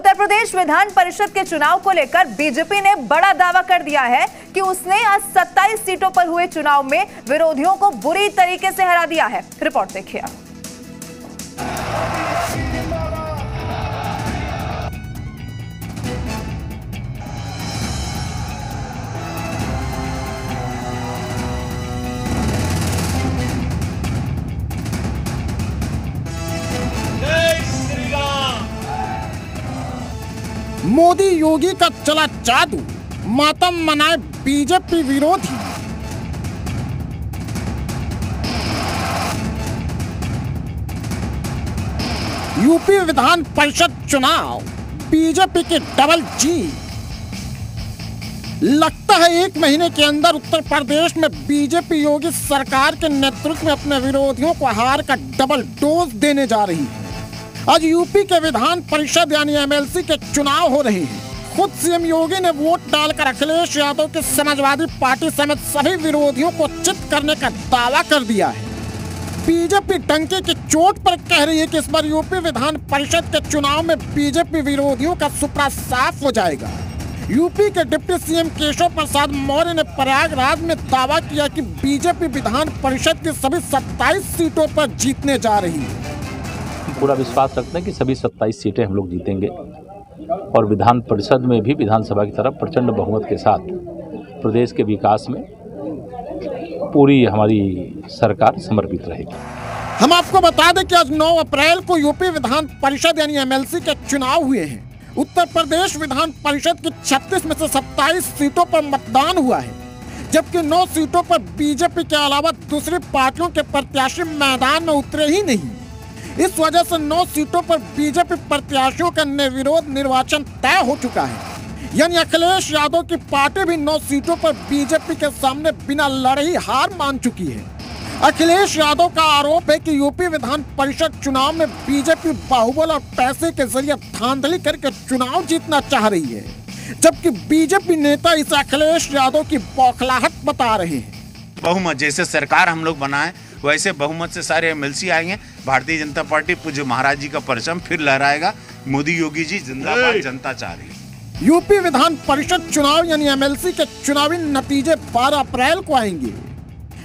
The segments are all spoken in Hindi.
उत्तर प्रदेश विधान परिषद के चुनाव को लेकर बीजेपी ने बड़ा दावा कर दिया है कि उसने आज 27 सीटों पर हुए चुनाव में विरोधियों को बुरी तरीके से हरा दिया है। रिपोर्ट देखिए मोदी योगी का चला जादू, मातम मनाए बीजेपी विरोधी। यूपी विधान परिषद चुनाव, बीजेपी की डबल जी। लगता है एक महीने के अंदर उत्तर प्रदेश में बीजेपी योगी सरकार के नेतृत्व में अपने विरोधियों को हार का डबल डोज देने जा रही है। आज यूपी के विधान परिषद यानी एमएलसी के चुनाव हो रहे हैं। खुद सीएम योगी ने वोट डालकर अखिलेश यादव की समाजवादी पार्टी समेत सभी विरोधियों को चित करने का दावा कर दिया है। बीजेपी डंके की चोट पर कह रही है कि इस बार यूपी विधान परिषद के चुनाव में बीजेपी विरोधियों का सुपड़ा साफ़ हो जाएगा। यूपी के डिप्टी सीएम केशव प्रसाद मौर्य ने प्रयागराज में दावा किया कि बीजेपी विधान परिषद की सभी 27 सीटों पर जीतने जा रही है। पूरा विश्वास रखते हैं कि सभी 27 सीटें हम लोग जीतेंगे। और विधान परिषद में भी विधानसभा की तरफ़ प्रचंड बहुमत के साथ प्रदेश के विकास में पूरी हमारी सरकार समर्पित रहेगी। हम आपको बता दें कि आज 9 अप्रैल को यूपी विधान परिषद यानी एमएलसी के चुनाव हुए हैं। उत्तर प्रदेश विधान परिषद की 36 में से 27 सीटों पर मतदान हुआ है, जबकि 9 सीटों पर बीजेपी के अलावा दूसरी पार्टियों के प्रत्याशी मैदान में उतरे ही नहीं। इस वजह से 9 सीटों पर बीजेपी प्रत्याशियों का निर्विरोध निर्वाचन तय हो चुका है। यानी अखिलेश यादव की पार्टी भी 9 सीटों पर बीजेपी के सामने बिना लड़े ही हार मान चुकी है। अखिलेश यादव का आरोप है कि यूपी विधान परिषद चुनाव में बीजेपी बाहुबल और पैसे के ज़रिए धांधली करके चुनाव जीतना चाह रही है, जबकि बीजेपी नेता इसे अखिलेश यादव की बौखलाहट बता रहे हैं। बहुमत जैसे सरकार हम लोग बनाए वैसे बहुमत से सारे एमएलसी आएँगे भारतीय जनता पार्टी पूज्य महाराज जी का परचम फिर लहराएगा। मोदी योगी जी जिंदाबाद जनता चाह रही यूपी विधान परिषद चुनाव यानी एमएलसी के चुनावी नतीजे 12 अप्रैल को आएँगे।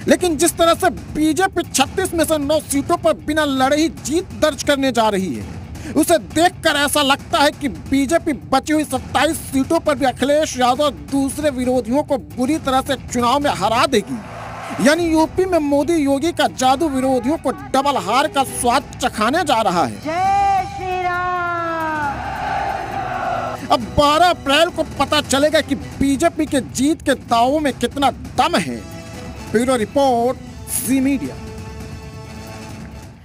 लेकिन जिस तरह से बीजेपी 36 में से 9 सीटों पर बिना लड़े ही जीत दर्ज करने जा रही है उसे देखकर ऐसा लगता है कि बीजेपी बची हुई 27 सीटों पर भी अखिलेश यादव दूसरे विरोधियों को बुरी तरह से चुनाव में हरा देगी। यानी यूपी में मोदी योगी का जादू विरोधियों को डबल हार का स्वाद चखाने जा रहा है। अब 12 अप्रैल को पता चलेगा कि बीजेपी के जीत के दावों में कितना दम है। Bureau report Zee media.